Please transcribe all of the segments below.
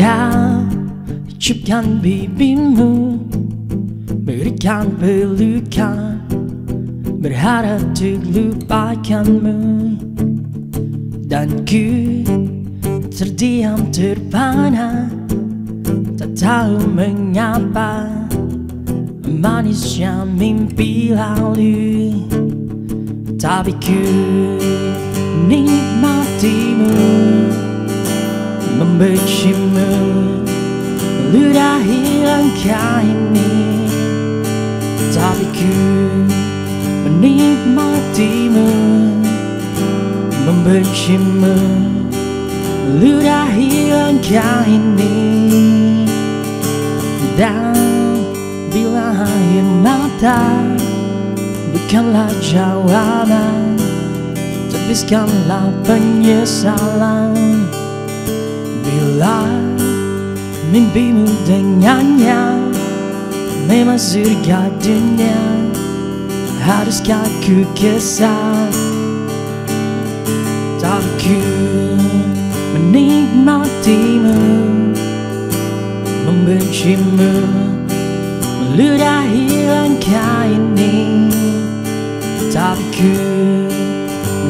Kau cupkan bibirmu Berikan pelukan Berharap untuk lupakanmu Dan ku terdiam terpana Tak tahu mengapa Manisnya mimpi lalu. Tapi ku Membencimu Ludahi ini. Tapi ku menikmatimu ini. Dan bila mata Bukanlah jawaban penyesalan Bila mimpimu dengannya Memang surga dunia Haruskah ku kesal Tapi ku menikmatimu Membencimu Meludahi langkah ini Tapi ku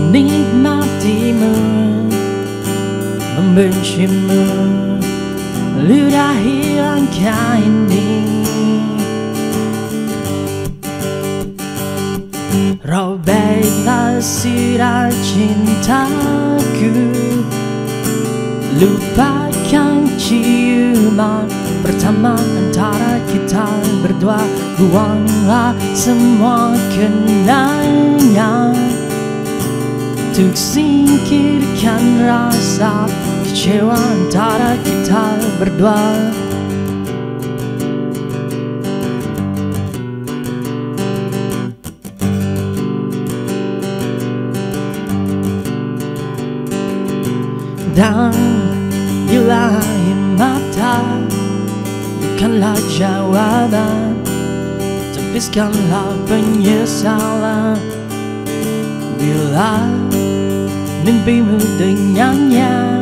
menikmatimu Membencimu. Meludahi langkah ini. Robeklah surat cintaku. Lupakan ciuman pertama antara kita berdua. Buanglah semua kenangan Untuk singkirkan rasa kecewa antara kita berdua. Dan bila mata Bukanlah jawaban Tepiskanlah penyesalan. Bila mimpimu dengannya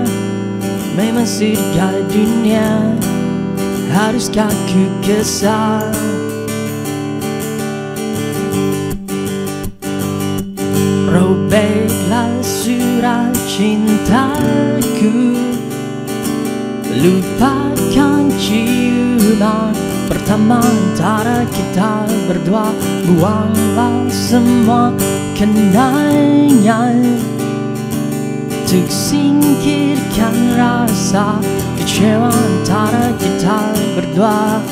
Memang surga dunia. Haruskah ku kesal? Robeklah surat cintaku. Lupakan ciuman pertama antara kita berdua. Buanglah semua kenangan Untuk singkirkan rasa kecewa antara kita berdua